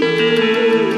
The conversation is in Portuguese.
Música